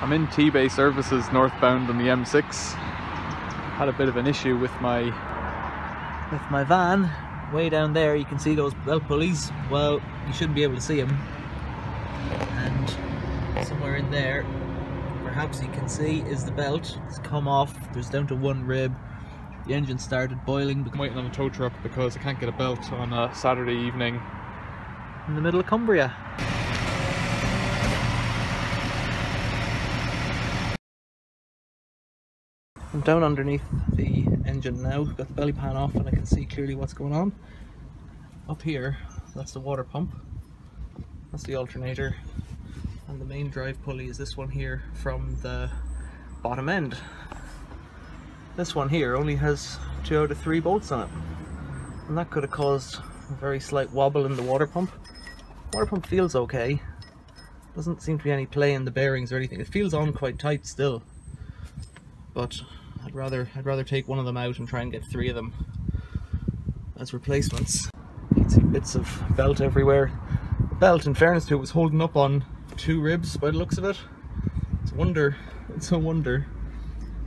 I'm in Tebay services northbound on the M6. Had a bit of an issue with my with my van way down there. You can see those belt pulleys. Well you shouldn't be able to see them and somewhere in there perhaps you can see is the belt. It's come off. There's down to one rib. The engine started boiling I'm waiting on a tow truck because I can't get a belt on a Saturday evening in the middle of Cumbria I'm down underneath the engine now, got the belly pan off and I can see clearly what's going on. Up here, that's the water pump, that's the alternator, and the main drive pulley is this one here from the bottom end. This one here only has two out of three bolts on it, and that could have caused a very slight wobble in the water pump. Water pump feels okay, doesn't seem to be any play in the bearings or anything. It feels on quite tight still, but I'd rather I'd rather take one of them out and try and get three of them as replacements. You can see bits of belt everywhere. The belt, in fairness to it, was holding up on two ribs by the looks of it. It's a wonder. It's a wonder.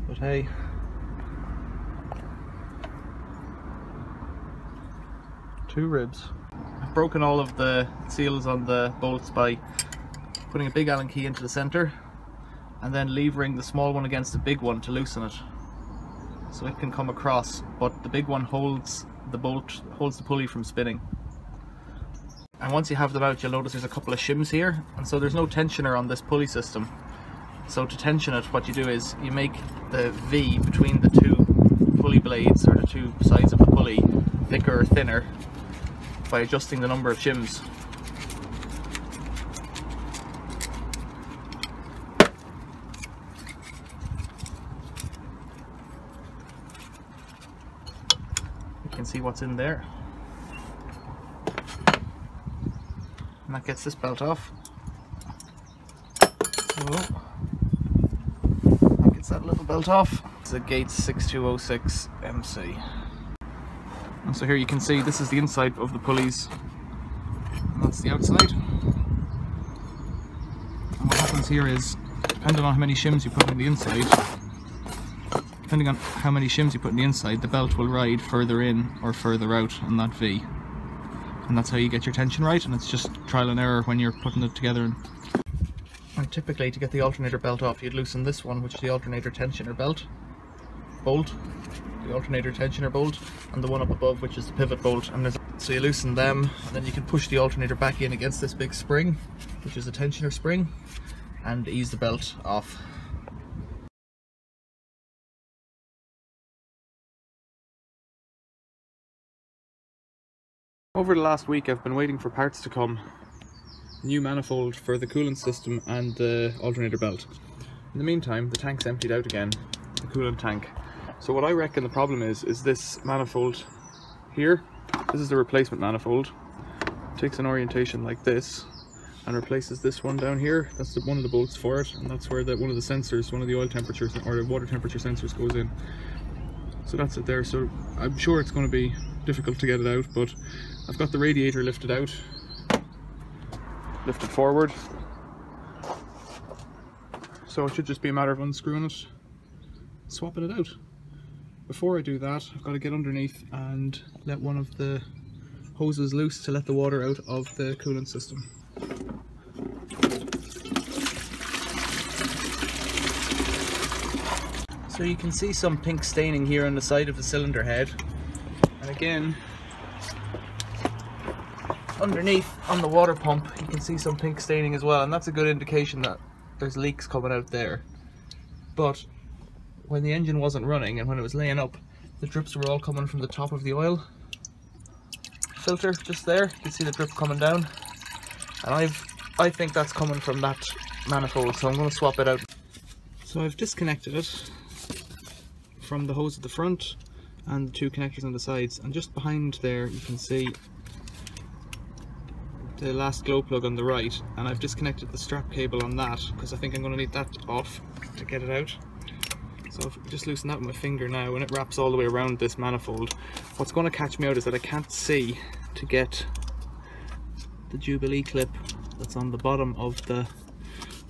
But hey. Two ribs. I've broken all of the seals on the bolts by putting a big Allen key into the center and then levering the small one against the big one to loosen it so it can come across but the big one holds the bolt holds the pulley from spinning. And once you have them out you'll notice there's a couple of shims here. And so there's no tensioner on this pulley system. So to tension it what you do is you make the V between the two pulley blades or the two sides of the pulley thicker or thinner by adjusting the number of shims can see what's in there. And that gets this belt off. Oh. That gets that little belt off. It's a Gates 6206 MC. And so here you can see this is the inside of the pulleys. And that's the outside. And what happens here is, depending on how many shims you put on the inside, depending on how many shims you put in the inside, the belt will ride further in or further out on that V. And that's how you get your tension right, and it's just trial and error when you're putting it together. And typically to get the alternator belt off, you'd loosen this one, which is the alternator tensioner belt, bolt, the alternator tensioner bolt, and the one up above, which is the pivot bolt. And so you loosen them, and then you can push the alternator back in against this big spring, which is a tensioner spring, and ease the belt off. Over the last week I've been waiting for parts to come. New manifold for the coolant system and the alternator belt. In the meantime, the tank's emptied out again, the coolant tank. So what I reckon the problem is, is this manifold here. This is the replacement manifold. It takes an orientation like this and replaces this one down here. That's the, one of the bolts for it, and that's where the, one of the sensors, one of the oil temperature or the water temperature sensors goes in. So that's it there. So I'm sure it's going to be difficult to get it out, but I've got the radiator lifted out, lifted forward. So it should just be a matter of unscrewing it, swapping it out. Before I do that, I've got to get underneath and let one of the hoses loose to let the water out of the coolant system. So you can see some pink staining here on the side of the cylinder head. And again, underneath on the water pump, you can see some pink staining as well. And that's a good indication that there's leaks coming out there. But when the engine wasn't running and when it was laying up, the drips were all coming from the top of the oil filter just there. You can see the drip coming down. And I've I think that's coming from that manifold, so I'm going to swap it out. So I've disconnected it from the hose at the front and the two connectors on the sides and just behind there you can see the last glow plug on the right and I've disconnected the strap cable on that because I think I'm going to need that off to get it out so if I just loosen that with my finger now and it wraps all the way around this manifold what's going to catch me out is that I can't see to get the Jubilee clip that's on the bottom of the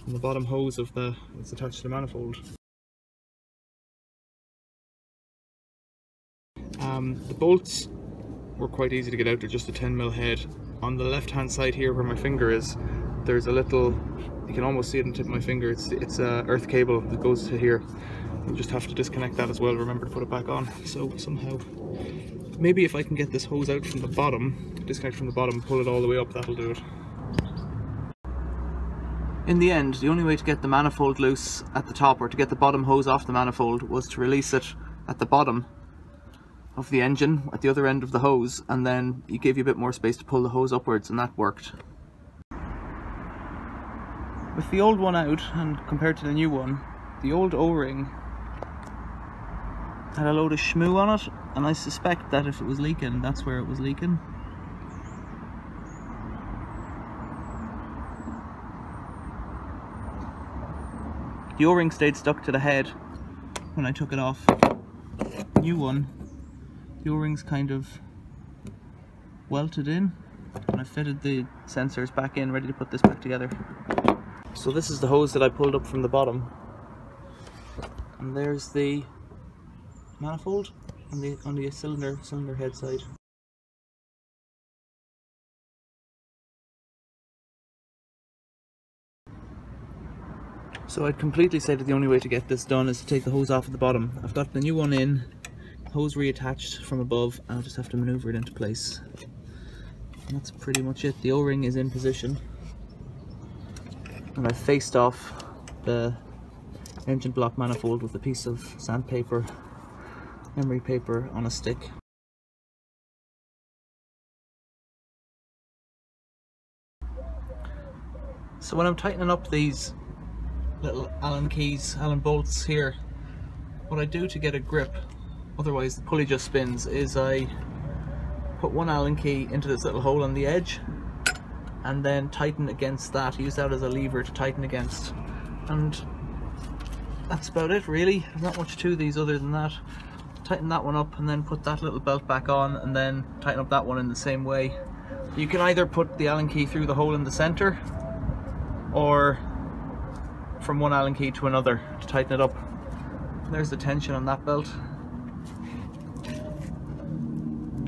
and the bottom hose of the that's attached to the manifold. Um, the bolts were quite easy to get out, they're just a 10mm head. On the left hand side here where my finger is, there's a little, you can almost see it in the tip of my finger, it's, it's a earth cable that goes to here. You just have to disconnect that as well, remember to put it back on. So somehow, maybe if I can get this hose out from the bottom, disconnect from the bottom, pull it all the way up, that'll do it. In the end, the only way to get the manifold loose at the top or to get the bottom hose off the manifold was to release it at the bottom of the engine at the other end of the hose and then it gave you a bit more space to pull the hose upwards and that worked. With the old one out and compared to the new one, the old O-ring had a load of shmoo on it and I suspect that if it was leaking, that's where it was leaking. The O-ring stayed stuck to the head when I took it off. New one, the O-ring's kind of welted in and I fitted the sensors back in ready to put this back together. So this is the hose that I pulled up from the bottom and there's the manifold on the on the cylinder cylinder head side. So I'd completely say that the only way to get this done is to take the hose off at the bottom. I've got the new one in, hose reattached from above, and I'll just have to maneuver it into place. And that's pretty much it. The O-ring is in position. And I faced off the engine block manifold with a piece of sandpaper, emery paper on a stick. So when I'm tightening up these little Allen keys, Allen bolts here, what I do to get a grip, otherwise the pulley just spins, is I put one Allen key into this little hole on the edge and then tighten against that, use that as a lever to tighten against. And that's about it really, there's not much to these other than that. Tighten that one up and then put that little belt back on and then tighten up that one in the same way. You can either put the Allen key through the hole in the center or from one Allen key to another to tighten it up. There's the tension on that belt.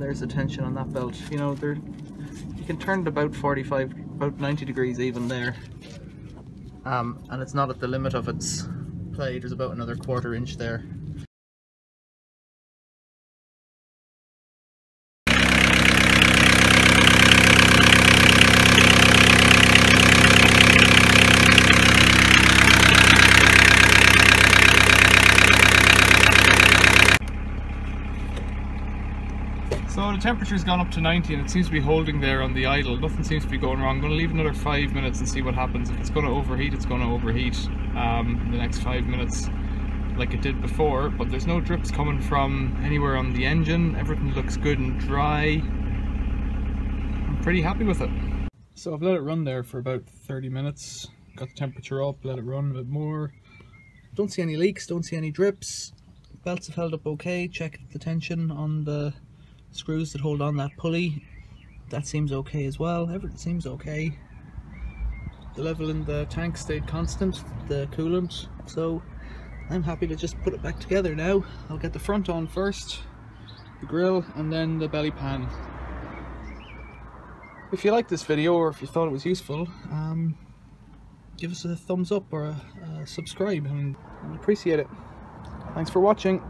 There's the tension on that belt. You know, there you can turn it about 45, about 90 degrees even there. Um, and it's not at the limit of its play, there's about another quarter inch there. The temperature's gone up to 90 and it seems to be holding there on the idle. Nothing seems to be going wrong. I'm going to leave another five minutes and see what happens. If it's going to overheat, it's going to overheat um, in the next five minutes like it did before. But there's no drips coming from anywhere on the engine. Everything looks good and dry. I'm pretty happy with it. So I've let it run there for about 30 minutes. Got the temperature up, let it run a bit more. Don't see any leaks, don't see any drips. Belts have held up okay. Check the tension on the screws that hold on that pulley that seems okay as well. Everything seems okay. The level in the tank stayed constant the coolant so I'm happy to just put it back together now. I'll get the front on first the grill and then the belly pan. If you like this video or if you thought it was useful um, give us a thumbs up or a, a subscribe. And appreciate it. Thanks for watching